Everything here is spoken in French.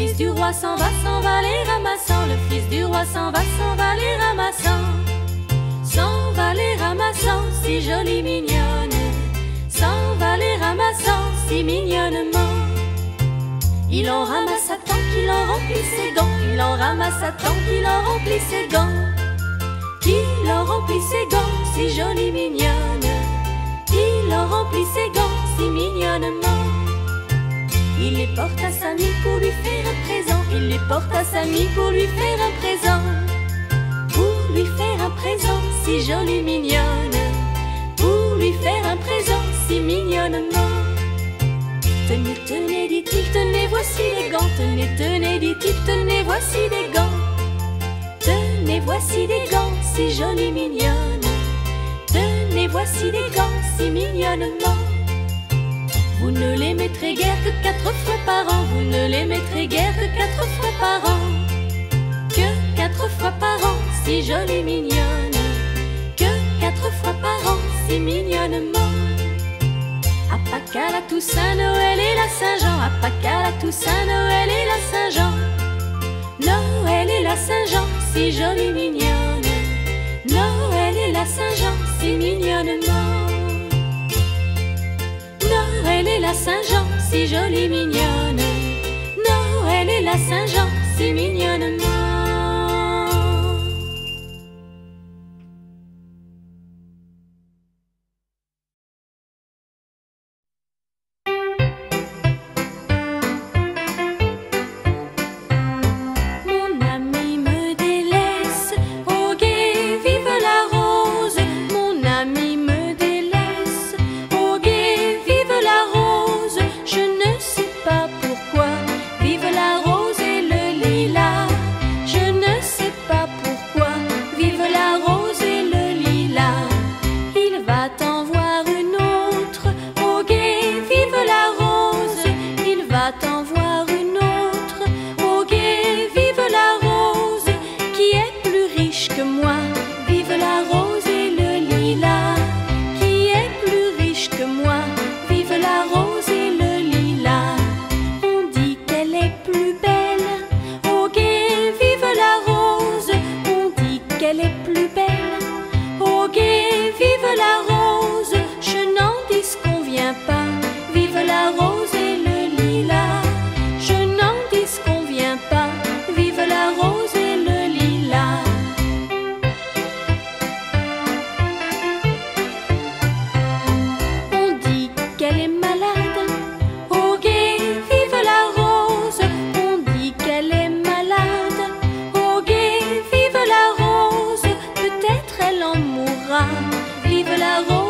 fils du roi s'en va, s'en va les ramassant. Le fils du roi s'en va, s'en va les ramassant. S'en va les ramassant, si jolie mignonne. S'en va les ramassant, si mignonnement. Il en ramassa tant qu'il en remplit ses gants. Il en ramassa tant qu'il en remplit ses gants. Qu'il en remplit ses gants, si jolie mignonne. Il en remplit ses gants, si mignonnement. Il les porte à sa mie pour lui faire un présent. Il les porte à sa mie pour lui faire un présent. Pour lui faire un présent si jolie mignonne. Pour lui faire un présent si mignonnement. Tenez, tenez, dit-il, tenez, voici les gants. Tenez, tenez, dit-il, tenez, voici des gants. Tenez, voici des gants si jolie mignonne. Tenez, voici des gants si mignonnement. Vous ne les mettrez guère que quatre fois par an. Vous ne les mettrez guère que quatre fois par an. Que quatre fois par an, si jolie mignonne. Que quatre fois par an, si mignonnement. À Pâques, à la Toussaint, Noël et la Saint-Jean. À Pâques, à la Toussaint, Noël et la Saint-Jean. Noël et la Saint-Jean, si jolie mignonne. Noël et la Saint-Jean, si mignonnement. Et la Saint-Jean, si jolie mignonne. Noël et la Saint-Jean, si mignonnement. amor.